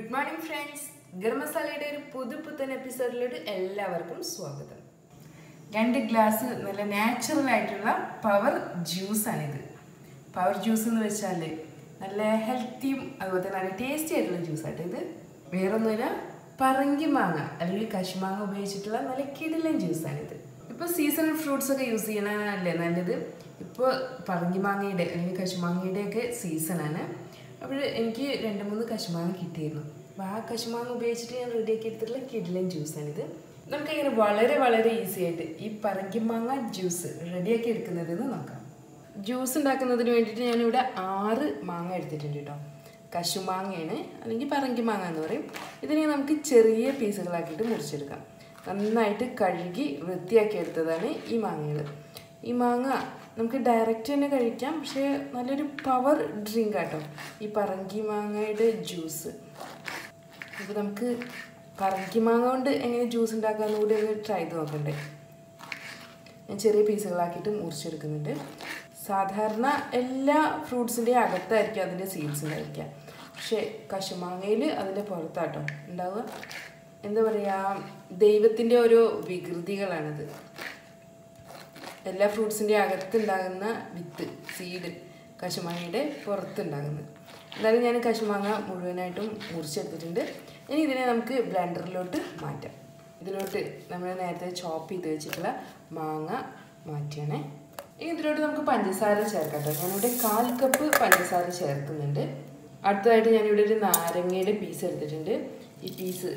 Good morning friends ഗർമസാലയുടെ മസാലയുടെ ഒരു പുതു പുത്തൻ എപ്പിസോഡിലോട്ട് എല്ലാവർക്കും സ്വാഗതം. രണ്ട് ഗ്ലാസ് നല്ല നാച്ചുറൽ ആയിട്ടുള്ള പവർ ജ്യൂസാണിത് പവർ ജ്യൂസ് എന്ന് വെച്ചാൽ നല്ല ഹെൽത്തിയും അതുപോലെ തന്നെ നല്ല ടേസ്റ്റി ആയിട്ടുള്ള ജ്യൂസായിട്ട് ഇത്. വേറൊന്നുമില്ല പറങ്കി മാങ്ങ അല്ലെങ്കിൽ കശുമാങ്ങ ഉപയോഗിച്ചിട്ടുള്ള നല്ല കിടിലൻ ജ്യൂസാണിത് ഇപ്പോൾ സീസണൽ ഫ്രൂട്ട്സ് ഒക്കെ യൂസ് ചെയ്യണല്ലേ നല്ലത്? ഇപ്പോൾ പറങ്കി മാങ്ങയുടെ അല്ലെങ്കിൽ കശുമാങ്ങയുടെ ഒക്കെ സീസണാണ് അപ്പോൾ എനിക്ക് രണ്ട് മൂന്ന് കശുമാങ്ങ കിട്ടിയിരുന്നു. അപ്പോൾ ആ കശുമാങ്ങ ഉപയോഗിച്ചിട്ട് ഞാൻ റെഡിയാക്കി എടുത്തിട്ടുള്ള കിഡിലൻ ജ്യൂസാണിത് നമുക്കിങ്ങനെ വളരെ വളരെ ഈസി ആയിട്ട് ഈ പറങ്കിമാങ്ങ ജ്യൂസ് റെഡിയാക്കി എടുക്കുന്നതെന്ന് നോക്കാം. ജ്യൂസ് ഉണ്ടാക്കുന്നതിന് വേണ്ടിയിട്ട് ഞാനിവിടെ ആറ് മാങ്ങ എടുത്തിട്ടുണ്ട് കേട്ടോ. കശുമാങ്ങയാണ് അല്ലെങ്കിൽ പറങ്കി മാങ്ങ എന്ന് പറയും. ഇതിനെ നമുക്ക് ചെറിയ പീസുകളാക്കിയിട്ട് മുറിച്ചെടുക്കാം. നന്നായിട്ട് കഴുകി വൃത്തിയാക്കി എടുത്തതാണ് ഈ മാങ്ങകൾ ഈ മാങ്ങ നമുക്ക് ഡയറക്റ്റ് തന്നെ കഴിക്കാം. പക്ഷേ നല്ലൊരു പവർ ഡ്രിങ്ക് ആട്ടോ. ഈ പറങ്കി മാങ്ങയുടെ ജ്യൂസ് അപ്പോൾ നമുക്ക് പറങ്കി മാങ്ങ കൊണ്ട് എങ്ങനെ ജ്യൂസ് ഉണ്ടാക്കാമെന്ന് കൂടി ഒന്ന് ട്രൈ ചെയ്ത് നോക്കണ്ടേ. ഞാൻ ചെറിയ പീസുകളാക്കിയിട്ട് മുറിച്ചെടുക്കുന്നുണ്ട്. സാധാരണ എല്ലാ ഫ്രൂട്ട്സിന്റെയും അകത്തായിരിക്കും അതിന്റെ സീഡ്സ് ഉണ്ടായിരിക്കുക. പക്ഷേ കശുമാങ്ങയിൽ അതിന്റെ പുറത്താട്ടോ. ഉണ്ടാവുക എന്താ പറയുക? ദൈവത്തിന്റെ ഓരോ വികൃതികളാണിത്. എല്ലാ ഫ്രൂട്ട്സിന്റെ അകത്തുണ്ടാകുന്ന വിത്ത് സീഡ് കശുമാങ്ങയുടെ പുറത്തുണ്ടാകുന്നത്. എന്തായാലും ഞാൻ കശുമാങ്ങ മുഴുവനായിട്ടും മുറിച്ചെടുത്തിട്ടുണ്ട്. ഇനി ഇതിനെ നമുക്ക് ബ്ലെൻഡറിലോട്ട് മാറ്റാം. ഇതിലോട്ട് നമ്മൾ നേരത്തെ ചോപ്പ് ചെയ്ത് വെച്ചിട്ടുള്ള മാങ്ങ മാറ്റിയാണേ ഇനി ഇതിലോട്ട് നമുക്ക് പഞ്ചസാര ചേർക്കാം ഞാനിവിടെ കാൽ കപ്പ് പഞ്ചസാര ചേർക്കുന്നുണ്ട്. അടുത്തതായിട്ട് ഞാനിവിടെ ഒരു നാരങ്ങയുടെ പീസ് എടുത്തിട്ടുണ്ട്. ഈ പീസ്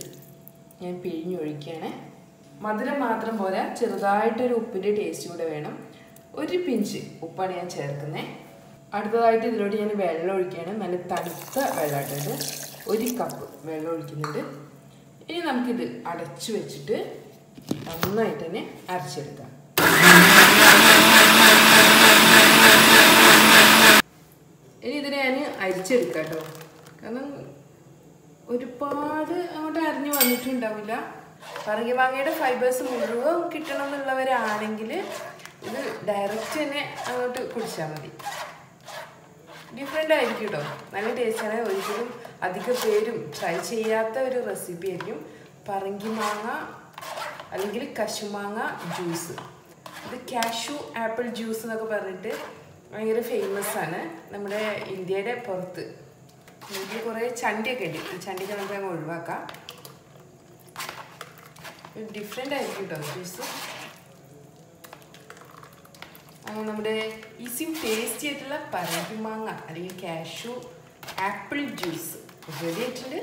ഞാൻ പിഴിഞ്ഞൊഴിക്കുകയാണേ. മധുരം മാത്രം പോരാ ചെറുതായിട്ടൊരു ഉപ്പിന്റെ ടേസ്റ്റ് കൂടെ വേണം. ഒരു പിഞ്ച് ഉപ്പാണ് ഞാൻ ചേർക്കുന്നത് അടുത്തതായിട്ട് ഇതിലോട്ട് ഞാൻ വെള്ളം ഒഴിക്കുകയാണ്. നല്ല തണുത്ത വെള്ളമായിട്ടുണ്ട് ഒരു കപ്പ് വെള്ളം ഒഴിക്കുന്നുണ്ട്. ഇനി നമുക്കിത് അടച്ചു വെച്ചിട്ട് നന്നായിട്ട് തന്നെ അരച്ചെടുക്കാം. ഇനി ഇതിനെ ഞാൻ അരിച്ചെടുക്കാം കേട്ടോ കാരണം ഒരുപാട് അങ്ങോട്ട് അരിഞ്ഞു വന്നിട്ടുണ്ടാവില്ല. പറങ്കി മാങ്ങയുടെ ഫൈബേഴ്സ് മുഴുവൻ കിട്ടണം എന്നുള്ളവരാണെങ്കിൽ ഇത് ഡയറക്റ്റ് തന്നെ അങ്ങോട്ട് കുടിച്ചാൽ മതി. ഡിഫറെന്റ് ആയിരിക്കും കേട്ടോ നല്ല ടേസ്റ്റാണ് ഒരിക്കലും അധിക പേരും ട്രൈ ചെയ്യാത്ത ഒരു റെസിപ്പി ആയിരിക്കും. പറങ്കി മാങ്ങ അല്ലെങ്കിൽ കശുമാങ്ങ ജ്യൂസ് ഇത് കാഷു ആപ്പിൾ ജ്യൂസ് എന്നൊക്കെ പറഞ്ഞിട്ട് ഭയങ്കര ഫേമസ് ആണ് നമ്മുടെ ഇന്ത്യയുടെ പുറത്ത്. ഇതിൽ കുറേ ചണ്ടിയൊക്കെ ഉണ്ട്. ഈ ചണ്ടിക്ക് നമുക്ക് അങ്ങ് ഒഴിവാക്കാം. ഡിഫറെന്റ് ആയിരിക്കും കേട്ടോ ജ്യൂസ് നമ്മുടെ ഈസിയും ടേസ്റ്റി ആയിട്ടുള്ള മാങ്ങ അല്ലെങ്കിൽ കാഷ്യൂ ആപ്പിൾ ജ്യൂസ് റെഡി ആയിട്ടുണ്ട്.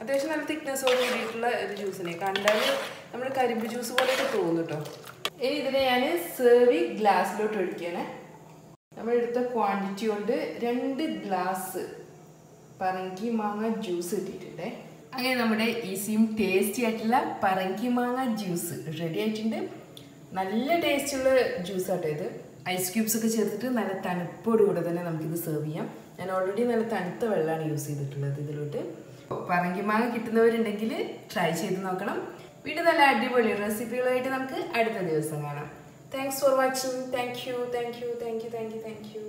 അത്യാവശ്യം നല്ല തിക്നെസ്സോട് കൂടിയിട്ടുള്ള ഒരു ജ്യൂസിനെ കണ്ടാൽ നമ്മുടെ കരിമ്പ് ജ്യൂസ് പോലെയൊക്കെ തോന്നും കേട്ടോ ഇനി ഇതിനെ ഞാൻ സെർവിങ് ഗ്ലാസ്സിലോട്ട് ഒഴിക്കുകയാണ് നമ്മൾ എടുത്ത ക്വാണ്ടിറ്റി കൊണ്ട് രണ്ട് ഗ്ലാസ് പറങ്കി മാങ്ങ ജ്യൂസ് കിട്ടിയിട്ടുണ്ടേ അങ്ങനെ നമ്മുടെ ഈസിയും ടേസ്റ്റി ആയിട്ടുള്ള പറങ്കി മാങ്ങ ജ്യൂസ് റെഡി ആയിട്ടുണ്ട്. നല്ല ടേസ്റ്റുള്ള ജ്യൂസ് ആട്ടോ ഇത്. ഐസ് ക്യൂബ്സ് ഒക്കെ ചേർത്തിട്ട് നല്ല തണുപ്പോടുകൂടെ തന്നെ നമുക്കിത് സെർവ് ചെയ്യാം. ഞാൻ ഓൾറെഡി നല്ല തണുത്ത വെള്ളമാണ് യൂസ് ചെയ്തിട്ടുള്ളത് ഇതിലോട്ട്. പറങ്കി മാങ്ങ കിട്ടുന്നവരുണ്ടെങ്കിൽ ട്രൈ ചെയ്ത് നോക്കണം. വീണ്ടും നല്ല അടിപൊളി റെസിപ്പികളുമായിട്ട് നമുക്ക് അടുത്ത ദിവസം കാണാം. Thanks for watching thank you thank you thank you thank you thank you